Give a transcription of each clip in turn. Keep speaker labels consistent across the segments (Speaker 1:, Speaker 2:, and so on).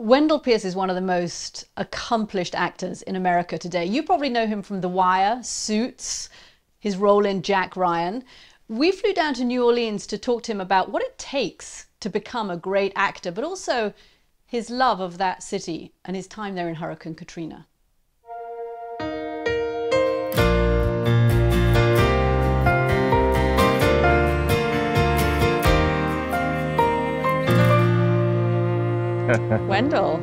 Speaker 1: Wendell Pierce is one of the most accomplished actors in America today. You probably know him from The Wire, Suits, his role in Jack Ryan. We flew down to New Orleans to talk to him about what it takes to become a great actor, but also his love of that city and his time there in Hurricane Katrina. Wendell,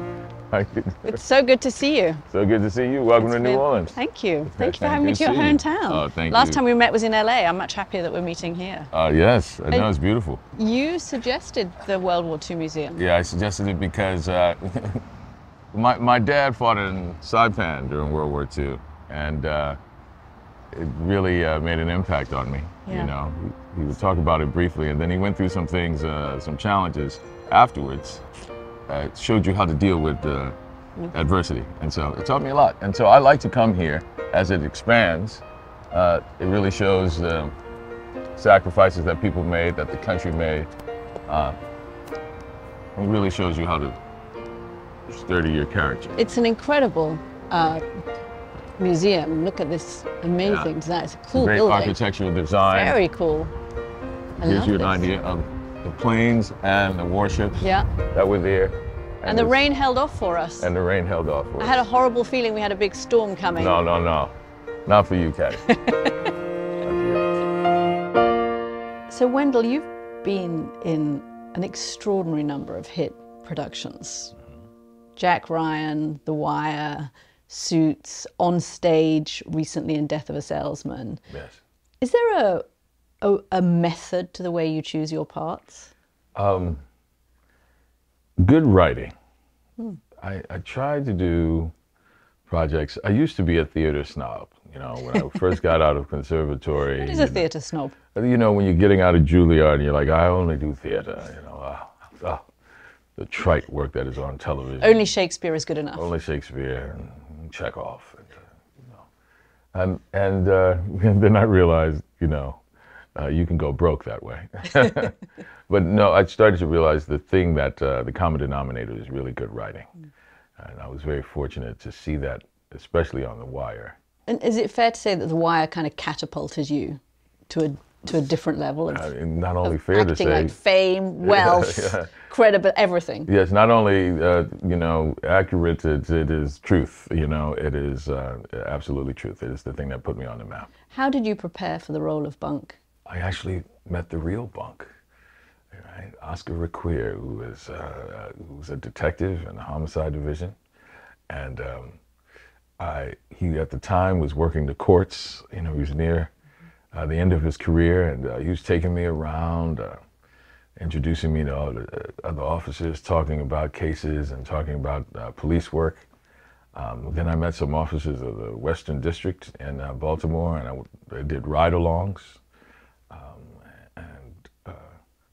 Speaker 1: it's so good to see you.
Speaker 2: So good to see you. Welcome
Speaker 1: It's
Speaker 2: to New
Speaker 1: been-
Speaker 2: Orleans.
Speaker 1: Thank you. Thank you for
Speaker 2: Thank
Speaker 1: having me to your hometown.
Speaker 2: Oh, thank
Speaker 1: Last
Speaker 2: you.
Speaker 1: time we met was in LA. I'm much happier that we're meeting here.
Speaker 2: Uh, yes, I know it's beautiful.
Speaker 1: You suggested the World War II Museum.
Speaker 2: Yeah, I suggested it because uh, my, my dad fought in Saipan during World War II, and uh, it really uh, made an impact on me.
Speaker 1: Yeah.
Speaker 2: You know, he, he would talk about it briefly, and then he went through some things, uh, some challenges afterwards. Uh, it showed you how to deal with uh, adversity, and so it taught me a lot. And so I like to come here as it expands. Uh, it really shows the sacrifices that people made, that the country made. Uh, it really shows you how to sturdy your character.
Speaker 1: It's an incredible uh, museum. Look at this amazing
Speaker 2: Yeah.
Speaker 1: design. It's a cool
Speaker 2: Great
Speaker 1: building.
Speaker 2: architectural design.
Speaker 1: Very cool. I
Speaker 2: gives
Speaker 1: love
Speaker 2: you an
Speaker 1: this.
Speaker 2: idea of the planes and the warships
Speaker 1: Yeah.
Speaker 2: that were there.
Speaker 1: And the
Speaker 2: it's-
Speaker 1: rain held off for us.
Speaker 2: And the rain held off for
Speaker 1: I
Speaker 2: us.
Speaker 1: I had a horrible feeling we had a big storm coming.
Speaker 2: No, no, no. Not for you, Katty.
Speaker 1: So, Wendell, you've been in an extraordinary number of hit productions Jack Ryan, The Wire, Suits, On Stage, recently in Death of a Salesman.
Speaker 2: yes.
Speaker 1: Is there a, a, a method to the way you choose your parts?
Speaker 2: Um, good writing.
Speaker 1: Hmm.
Speaker 2: I, I tried to do projects. I used to be a theater snob. You know, when I first got out of conservatory.
Speaker 1: What is a
Speaker 2: know,
Speaker 1: theatre snob?
Speaker 2: You know, when you're getting out of Juilliard and you're like, I only do theater. You know, ah, ah, the trite work that is on television.
Speaker 1: Only Shakespeare is good enough.
Speaker 2: Only Shakespeare and Chekhov. And, uh, you know. and, and, uh, and then I realized, you know, uh, you can go broke that way. but no, I started to realize the thing that uh, the common denominator is really good writing. And I was very fortunate to see that, especially on The Wire.
Speaker 1: And is it fair to say that The Wire kind of catapulted you to a to a different level of,
Speaker 2: Uh, not only fair to say,
Speaker 1: like fame, wealth,
Speaker 2: yeah.
Speaker 1: credible, everything?
Speaker 2: Yes, not only uh, you know accurate, it, it is truth. You know, it is uh, absolutely truth. It is the thing that put me on the map.
Speaker 1: How did you prepare for the role of Bunk?
Speaker 2: I actually met the real Bunk, right? Oscar Requer, who was uh, who was a detective in the homicide division, and um, I he at the time was working the courts. You know, he was near uh, the end of his career, and uh, he was taking me around. Uh, introducing me to all the uh, other officers, talking about cases and talking about uh, police work. Um, then I met some officers of the Western District in uh, Baltimore, and I did ride-alongs uh,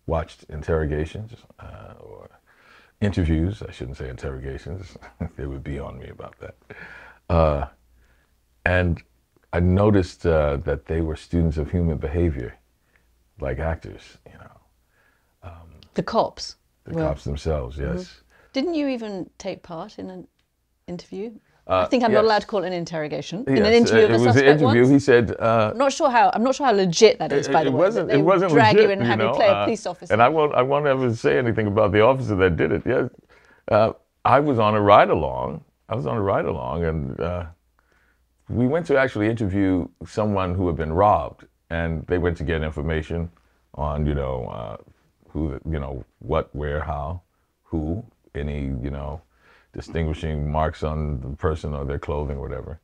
Speaker 2: watched interrogations uh, or interviews. I shouldn't say interrogations; they would be on me about that. Uh, and I noticed uh, that they were students of human behavior, like actors. You know,
Speaker 1: The cops.
Speaker 2: the
Speaker 1: were-
Speaker 2: cops themselves. Yes.
Speaker 1: Didn't you even take part in an interview? I
Speaker 2: Uh,
Speaker 1: think I'm not allowed to call it an interrogation. in an interview
Speaker 2: uh, it was an interview.
Speaker 1: once?
Speaker 2: He said, uh,
Speaker 1: I'm not sure how. I'm not sure how legit that is.
Speaker 2: it,
Speaker 1: by the
Speaker 2: it
Speaker 1: way,
Speaker 2: wasn't. It wasn't
Speaker 1: drag
Speaker 2: legit,
Speaker 1: you and have
Speaker 2: know,
Speaker 1: you play a
Speaker 2: uh,
Speaker 1: police officer.
Speaker 2: And I won't. I won't ever say anything about the officer that did it. Yes, uh, I was on a ride along. I was on a ride along, and uh, we went to actually interview someone who had been robbed, and they went to get information on, you know, uh, who, you know, what, where, how, who, any, you know, distinguishing marks on the person or their clothing, whatever.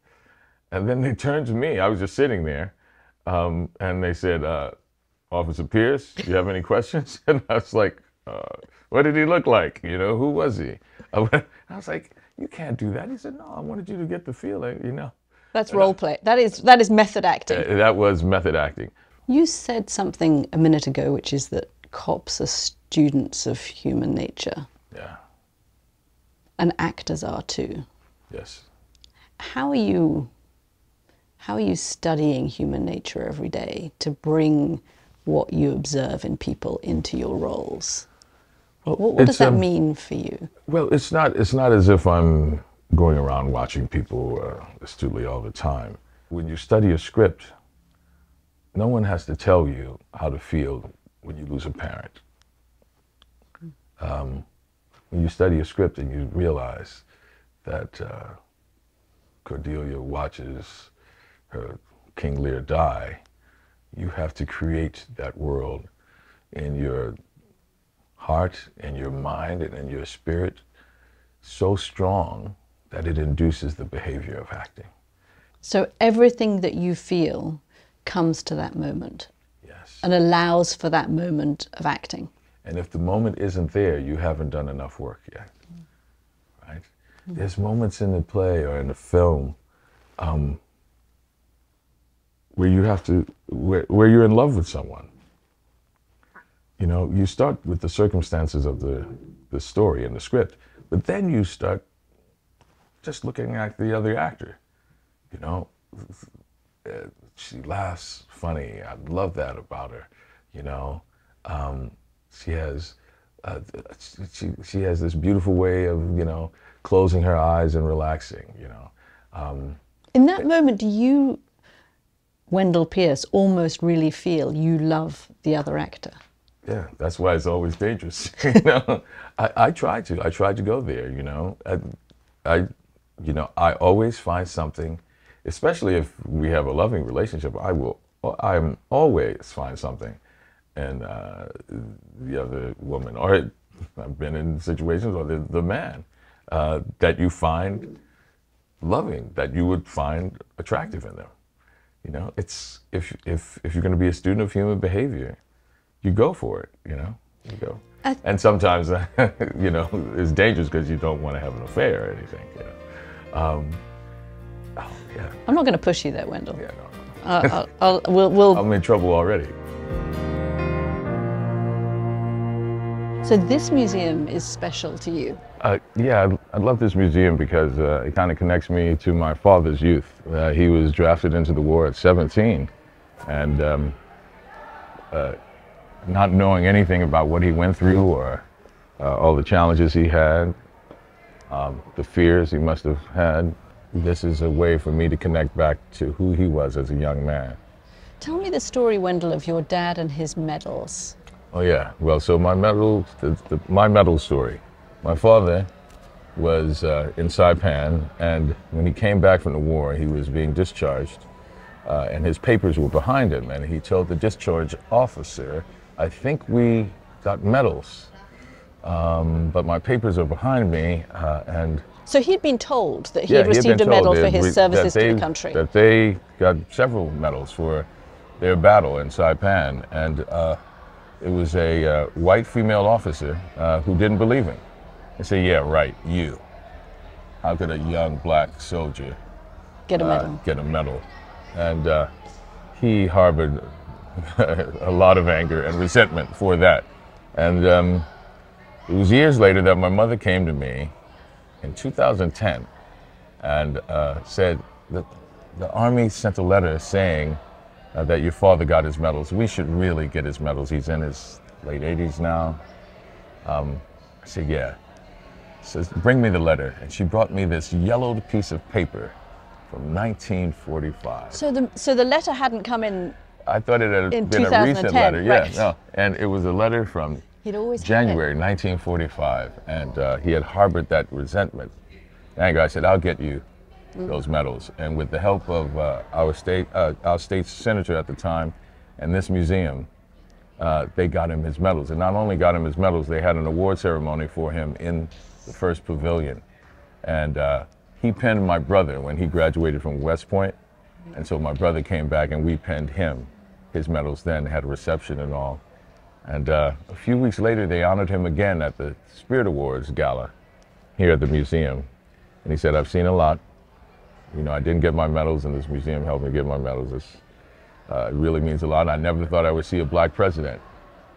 Speaker 2: And then they turned to me. I was just sitting there, um, and they said, uh, "Officer Pierce, do you have any questions?" And I was like, uh, "What did he look like? You know, who was he?" I, went, I was like, "You can't do that." He said, "No, I wanted you to get the feeling, you know."
Speaker 1: That's role play. That is that is method acting.
Speaker 2: Uh, That was method acting.
Speaker 1: You said something a minute ago, which is that cops are students of human nature,
Speaker 2: Yeah.
Speaker 1: And actors are too.
Speaker 2: Yes.
Speaker 1: How are you? How are you studying human nature every day to bring what you observe in people into your roles?
Speaker 2: Well,
Speaker 1: What, what does that
Speaker 2: um,
Speaker 1: mean for you?
Speaker 2: Well, it's not. It's not as if I'm going around watching people uh, astutely all the time. When you study a script, no one has to tell you how to feel when you lose a parent. Um, when you study a script and you realize that uh, Cordelia watches her King Lear die, you have to create that world in your heart, in your mind, and in your spirit so strong that it induces the behavior of acting.
Speaker 1: So everything that you feel comes to that moment
Speaker 2: Yes.
Speaker 1: and allows for that moment of acting.
Speaker 2: And if the moment isn't there, you haven't done enough work yet. Right? There's moments in the play or in the film um, where you have to, where, where you're in love with someone. You know, you start with the circumstances of the, the story and the script, but then you start just looking at the other actor. You know, uh, she laughs funny. I love that about her. You know, um, she has uh, she she has this beautiful way of you know closing her eyes and relaxing. You know, um,
Speaker 1: In that moment, do you, Wendell Pierce, almost really feel you love the other actor?
Speaker 2: yeah, that's why it's always dangerous. you know, I, I try to I try to go there. You know, I, I you know I always find something, especially if we have a loving relationship. I will I'm always find something and uh, the other woman, or I've been in situations, or the, the man, uh, that you find loving, that you would find attractive in them. You know, it's if if if you're going to be a student of human behavior, you go for it. You know, you go. And sometimes, you know, it's dangerous because you don't want to have an affair or anything. You know. Um, oh yeah,
Speaker 1: I'm not going to push you there, Wendell.
Speaker 2: yeah, no, no.
Speaker 1: Uh, I'll, I'll, we'll, we'll,
Speaker 2: I'm in trouble already.
Speaker 1: So this museum is special to you.
Speaker 2: Uh, yeah, I, I love this museum because uh, it kind of connects me to my father's youth. Uh, he was drafted into the war at 17, and um, uh, not knowing anything about what he went through or uh, all the challenges he had, um, the fears he must have had, this is a way for me to connect back to who he was as a young man.
Speaker 1: Tell me the story, Wendell, of your dad and his medals.
Speaker 2: Oh yeah. Well, so my medal, the, the, my medal story. My father was uh, in Saipan, and when he came back from the war, he was being discharged, uh, and his papers were behind him. And he told the discharge officer, "I think we got medals, um, but my papers are behind me." Uh, and
Speaker 1: So he'd been told that he
Speaker 2: yeah,
Speaker 1: had
Speaker 2: he
Speaker 1: received a medal for his
Speaker 2: we-
Speaker 1: services
Speaker 2: that
Speaker 1: to the country.
Speaker 2: That they got several medals for their battle in Saipan, and uh, it was a uh, white female officer uh, who didn't believe him. They said, "Yeah, right, you. How could a young black soldier
Speaker 1: Get a
Speaker 2: uh,
Speaker 1: medal.
Speaker 2: get a medal?" And uh, he harbored a lot of anger and resentment for that. And um, it was years later that my mother came to me in 2010 and uh, said that the Army sent a letter saying uh, that your father got his medals. We should really get his medals. He's in his late 80s now. Um, I said, yeah. Says, bring me the letter. And she brought me this yellowed piece of paper from 1945.
Speaker 1: So the, so the letter hadn't come in,
Speaker 2: I thought it had been a recent
Speaker 1: 2010,
Speaker 2: letter. Yeah, no. And it was a letter from
Speaker 1: he'd always.
Speaker 2: January 1945, and uh, he had harbored that resentment. Anger. I said, "I'll get you those medals." And with the help of uh, our state, uh, our state senator at the time, and this museum, uh, they got him his medals. And not only got him his medals, they had an award ceremony for him in the first pavilion. And uh, he penned my brother when he graduated from West Point, and so my brother came back and we penned him his medals. Then had a reception and all. And uh, a few weeks later, they honored him again at the Spirit Awards gala here at the museum. And he said, I've seen a lot. You know, I didn't get my medals, and this museum helped me get my medals. It's, uh, it really means a lot. I never thought I would see a black president.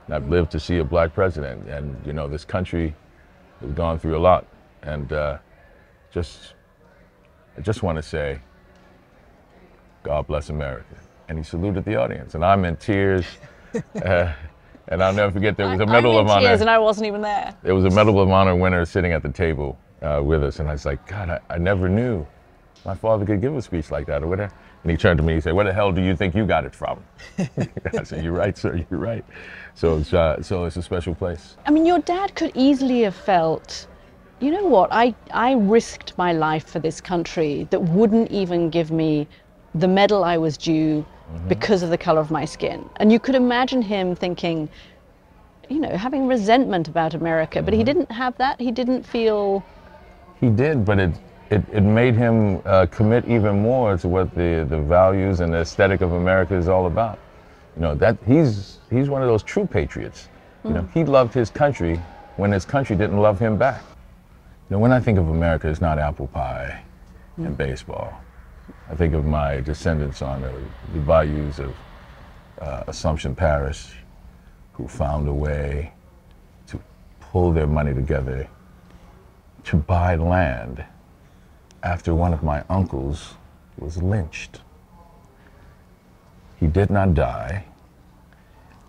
Speaker 2: And I've lived to see a black president. And, you know, this country has gone through a lot. And uh, just, I just want to say, God bless America. And he saluted the audience. And I'm in tears. uh, And I'll never forget there was a Medal of Honor.
Speaker 1: and I wasn't even there.
Speaker 2: There was a Medal of Honor winner sitting at the table uh, with us, and I was like, God, I, I never knew my father could give a speech like that or whatever. And he turned to me and said, Where the hell do you think you got it from? I said, You're right, sir, you're right. So it's, uh, so it's a special place.
Speaker 1: I mean, your dad could easily have felt, you know what, I, I risked my life for this country that wouldn't even give me the medal I was due because of the color of my skin. And you could imagine him thinking, you know, having resentment about America, but he didn't have that. He didn't feel,
Speaker 2: He did, but it it, it made him uh, commit even more to what the, the values and the aesthetic of America is all about. You know that he's he's one of those true patriots. You know he loved his country when his country didn't love him back. You know when I think of America, it's not apple pie and baseball. I think of my descendants on the, the bayous of uh, Assumption Parish, who found a way to pull their money together to buy land after one of my uncles was lynched. He did not die.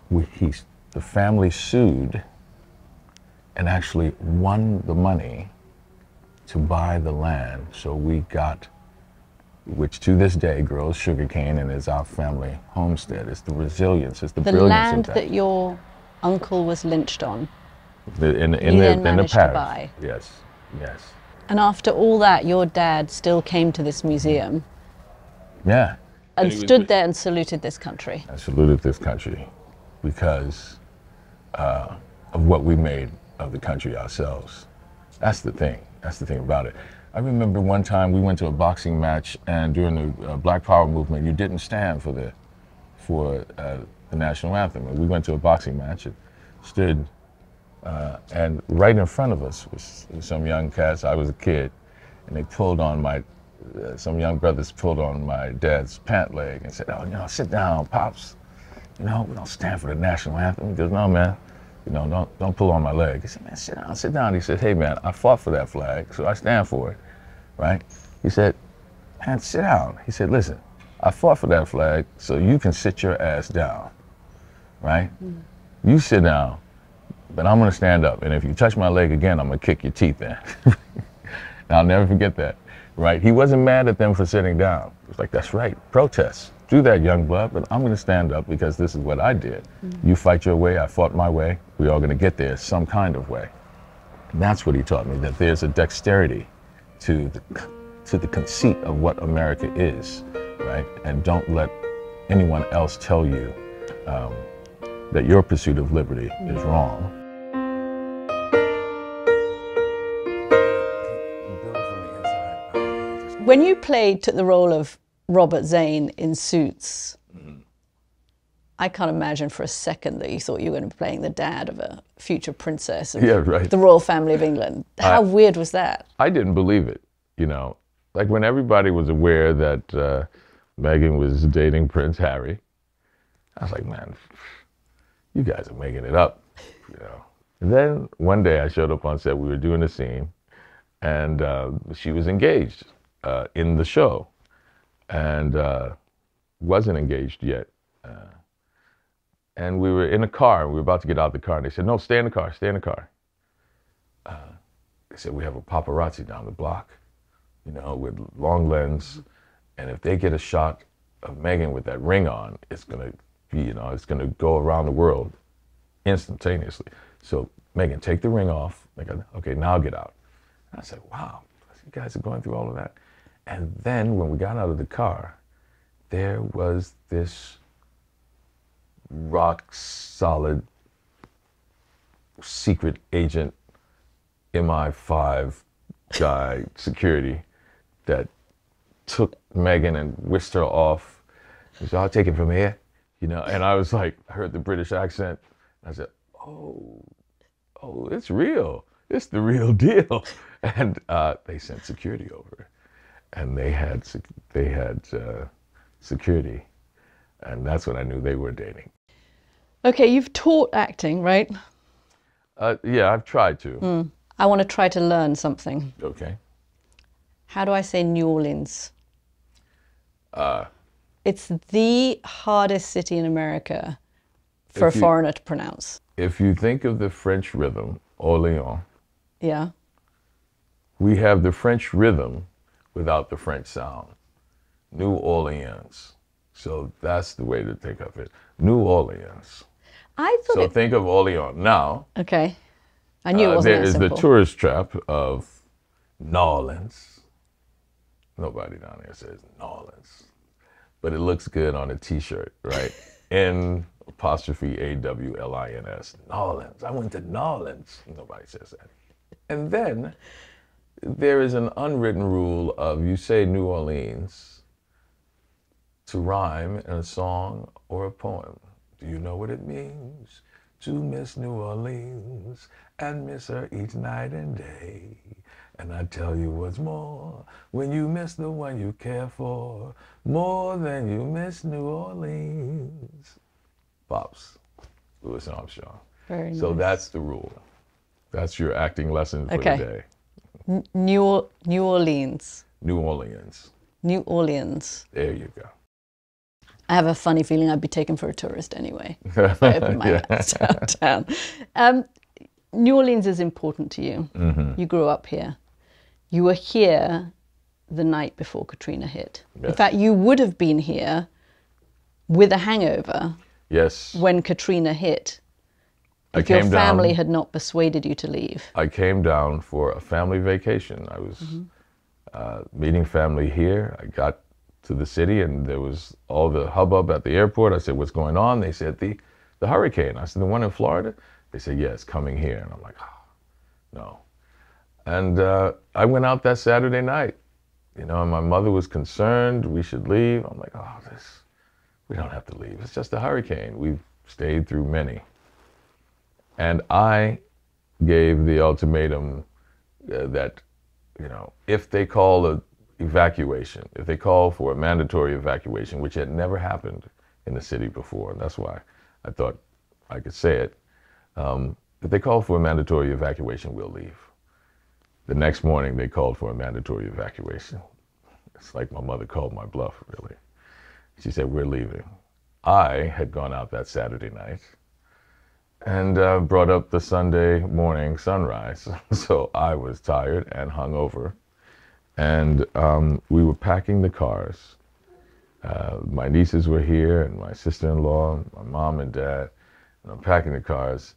Speaker 2: We, he, the family sued and actually won the money to buy the land. So we got, which to this day grows sugarcane and is our family homestead. It's the resilience, it's the,
Speaker 1: the
Speaker 2: brilliance
Speaker 1: land
Speaker 2: of that.
Speaker 1: that your uncle was lynched on.
Speaker 2: The- in, in
Speaker 1: You
Speaker 2: the,
Speaker 1: then
Speaker 2: in the
Speaker 1: managed to buy.
Speaker 2: Yes, yes.
Speaker 1: And after all that, your dad still came to this museum
Speaker 2: Yeah.
Speaker 1: and
Speaker 2: he
Speaker 1: stood
Speaker 2: the-
Speaker 1: there and saluted this country.
Speaker 2: I saluted this country because uh, of what we made of the country ourselves. That's the thing. That's the thing about it. I remember one time we went to a boxing match, and during the uh, Black Power movement, you didn't stand for the for uh, the national anthem. And we went to a boxing match and stood, uh, and right in front of us was, some young cats. I was a kid, and they pulled on my. Uh, some young brothers pulled on my dad's pant leg and said, "Oh, you know, sit down, pops. You know, we don't stand for the national anthem." He goes, "No, man. You know, don't don't pull on my leg." He said, "Man, sit down, sit down." He said, "Hey, man, I fought for that flag, so I stand for it." Right? He said, "Man, sit down." He said, "Listen, I fought for that flag, so you can sit your ass down." Right? You sit down, but I'm gonna stand up, and if you touch my leg again, I'm gonna kick your teeth in. I'll never forget that. Right? He wasn't mad at them for sitting down. He was like, "That's right, protest. Do that, young blood, but I'm gonna stand up because this is what I did. You fight your way, I fought my way. We're all gonna get there some kind of way." And that's what he taught me. That there's a dexterity to the to the conceit of what America is, right? And don't let anyone else tell you um, that your pursuit of liberty is wrong.
Speaker 1: When you played took the role of Robert Zane in Suits, I can't imagine for a second that you thought you were going to be playing the dad of a future princess of
Speaker 2: Yeah, right.
Speaker 1: the royal family of England. How weird was that?
Speaker 2: I didn't believe it, you know. Like when everybody was aware that uh, Meghan was dating Prince Harry, I was like, man, you guys are making it up, you know. And then one day I showed up on set. We were doing a scene, and uh, she was engaged uh, in the show, and uh, wasn't engaged yet. Uh, and we were in a car, and we were about to get out of the car, and they said, "No, stay in the car, stay in the car." They said we have a paparazzi down the block, you know, with long lens, and if they get a shot of Meghan with that ring on, it's gonna be, you know, it's gonna go around the world instantaneously. So Meghan, take the ring off. Go, okay, now get out. I said, wow, you guys are going through all of that. And then when we got out of the car, there was this rock solid secret agent MI5 guy security that took Meghan and whisked her off. He said, I'll take it from here. You know, and I was like, I heard the British accent. I said, oh, oh, it's real. It's the real deal. And uh, they sent security over, and they had they had uh, security, and that's when I knew they were dating.
Speaker 1: Okay, you've taught acting, right?
Speaker 2: Uh, yeah, I've tried to.
Speaker 1: I want to try to learn something.
Speaker 2: Okay.
Speaker 1: How do I say New Orleans?
Speaker 2: Uh,
Speaker 1: It's the hardest city in America for a
Speaker 2: you-
Speaker 1: foreigner to pronounce.
Speaker 2: If you think of the French rhythm, Orléans,
Speaker 1: Yeah.
Speaker 2: we have the French rhythm without the French sound. New Orleans. So that's the way to think of it. New Orleans.
Speaker 1: I thought
Speaker 2: So
Speaker 1: it.
Speaker 2: think of Orleans. Now,
Speaker 1: Okay. I knew it
Speaker 2: uh,
Speaker 1: wasn't
Speaker 2: there
Speaker 1: that
Speaker 2: is the tourist trap of N'awlins. Nobody down there says N'awlins. But it looks good on a t shirt, right? N apostrophe A W L I N S. N'awlins. I went to N'awlins. Nobody says that. And then there is an unwritten rule of you say New Orleans to rhyme in a song or a poem. Do you know what it means to miss New Orleans and miss her each night and day? And I tell you what's more, when you miss the one you care for, more than you miss New Orleans. Pops, Louis Armstrong.
Speaker 1: Very
Speaker 2: So
Speaker 1: nice.
Speaker 2: that's the rule. That's your acting lesson for
Speaker 1: Okay.
Speaker 2: the day.
Speaker 1: New, New Orleans.
Speaker 2: New Orleans.
Speaker 1: New Orleans.
Speaker 2: There you go.
Speaker 1: I have a funny feeling I'd be taken for a tourist anyway if I opened my
Speaker 2: Yeah.
Speaker 1: mouth downtown. Um, New Orleans is important to you.
Speaker 2: Mm-hmm.
Speaker 1: You grew up here. You were here the night before Katrina hit. In fact, you would have been here with a hangover
Speaker 2: Yes.
Speaker 1: when Katrina hit
Speaker 2: I
Speaker 1: if your family
Speaker 2: down.
Speaker 1: had not persuaded you to leave.
Speaker 2: I came down for a family vacation. I was uh, meeting family here. I got to the city and there was all the hubbub at the airport. I said, "What's going on?" They said, "The the hurricane." I said, "The one in Florida." They said, "Yeah, coming here." And I'm like, oh, "No." And uh, I went out that Saturday night. You know, and my mother was concerned we should leave. I'm like, "Oh, this we don't have to leave. It's just a hurricane. We've stayed through many." And I gave the ultimatum uh, that, you know, if they call a evacuation, if they call for a mandatory evacuation, which had never happened in the city before, and that's why I thought I could say it. Um, if they call for a mandatory evacuation, we'll leave. The next morning, they called for a mandatory evacuation. It's like my mother called my bluff, really. She said, We're leaving. I had gone out that Saturday night and uh, brought up the Sunday morning sunrise. so I was tired and hungover. And um, we were packing the cars. Uh, my nieces were here, and my sister in law, my mom and dad. And I'm packing the cars.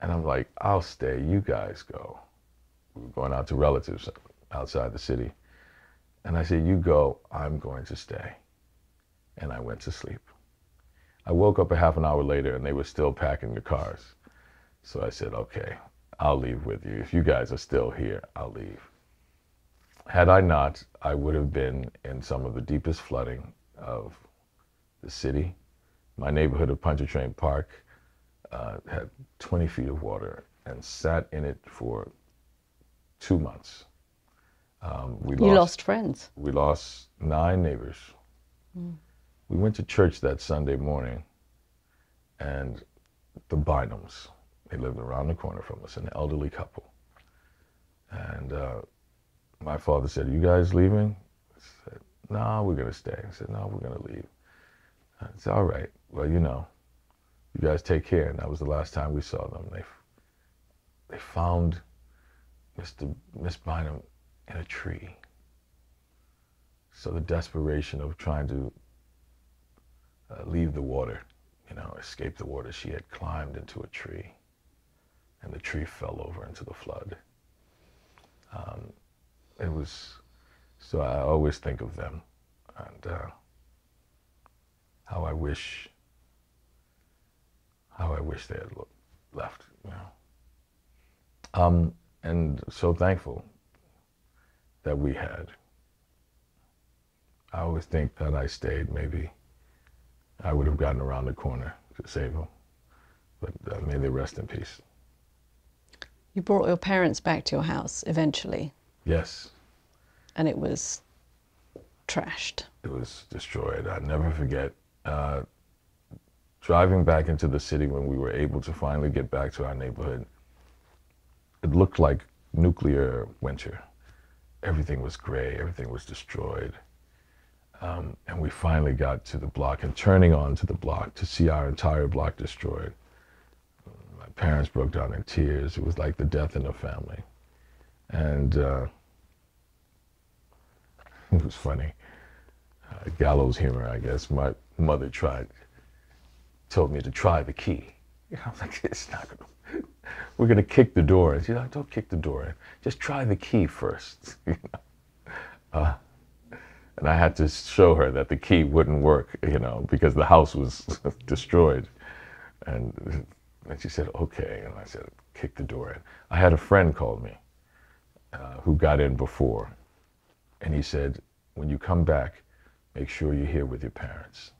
Speaker 2: And I'm like, I'll stay, you guys go. We were going out to relatives outside the city. And I said, You go, I'm going to stay. And I went to sleep. I woke up a half an hour later and they were still packing the cars. So I said, okay, I'll leave with you. If you guys are still here, I'll leave. Had I not, I would have been in some of the deepest flooding of the city. My neighborhood of Pontchartrain Park uh, had 20 feet of water and sat in it for two months. Um, we
Speaker 1: You lost friends.
Speaker 2: we lost nine neighbors. We went to church that Sunday morning, and the Bynums, they lived around the corner from us, an elderly couple. And uh, my father said, Are "You guys leaving?" I said, "No, we're gonna stay." I said, "No, we're gonna leave." I said, "All right. Well, you know, you guys take care." And that was the last time we saw them. They they found Mr. Miss Bynum in a tree. So the desperation of trying to uh, leave the water, you know, escape the water, she had climbed into a tree, and the tree fell over into the flood. Um, it was so I always think of them, and uh, how I wish, how I wish they had left, you know. Um, and so thankful that we had. I always think that I stayed, maybe I would have gotten around the corner to save them. But uh, may they rest in peace.
Speaker 1: You brought your parents back to your house eventually,
Speaker 2: Yes,
Speaker 1: and it was trashed.
Speaker 2: it was destroyed. I never forget uh, driving back into the city when we were able to finally get back to our neighborhood. It looked like nuclear winter. Everything was gray, everything was destroyed. Um, and we finally got to the block and turning onto the block to see our entire block destroyed. My parents broke down in tears. It was like the death in the family. And uh, it was funny. Uh, gallows humor, I guess. My mother tried, told me to try the key. I was like, it's not gonna, we're gonna kick the door in. She's like, don't kick the door in. Just try the key first. uh, and I had to show her that the key wouldn't work, you know, because the house was destroyed. And, and she said, okay. And I said, kick the door in. I had a friend call me uh, who got in before. And he said, when you come back, make sure you're here with your parents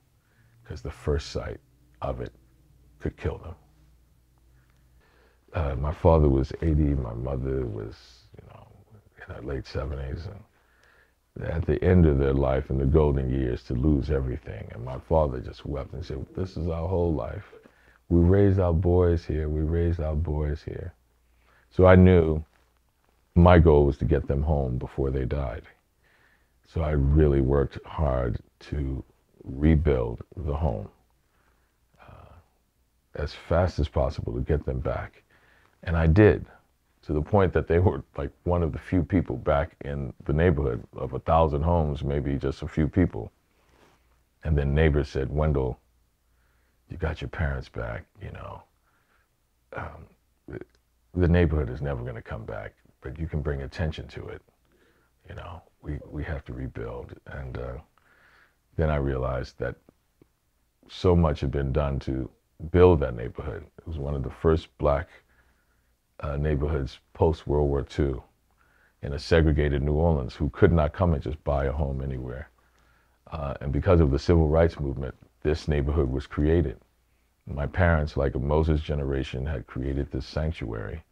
Speaker 2: because the first sight of it could kill them. Uh, my father was 80, my mother was, you know, in her late 70s. And at the end of their life in the golden years to lose everything. And my father just wept and said, this is our whole life. We raised our boys here. We raised our boys here. So I knew my goal was to get them home before they died. So I really worked hard to rebuild the home uh, as fast as possible to get them back. And I did, to the point that they were like one of the few people back in the neighborhood of a thousand homes, maybe just a few people. And then neighbors said, Wendell, you got your parents back, you know. Um, the neighborhood is never going to come back, but you can bring attention to it. You know, we, we have to rebuild. And uh, then I realized that so much had been done to build that neighborhood. It was one of the first black uh, neighborhoods post World War II in a segregated New Orleans who could not come and just buy a home anywhere. Uh, and because of the civil rights movement, this neighborhood was created. My parents, like a Moses generation, had created this sanctuary.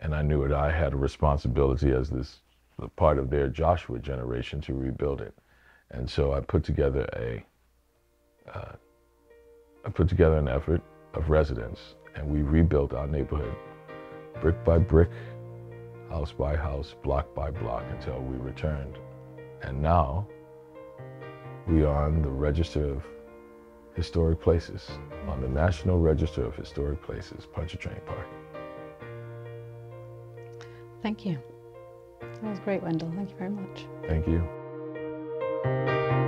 Speaker 2: And I knew that I had a responsibility as this part of their Joshua generation to rebuild it. And so I put together a, uh, I put together an effort of residents, and we rebuilt our neighborhood brick by brick, house by house, block by block until we returned. And now we are on the Register of Historic Places, on the National Register of Historic Places, Pontchartrain Park.
Speaker 1: Thank you. That was great, Wendell. Thank you very much.
Speaker 2: Thank you.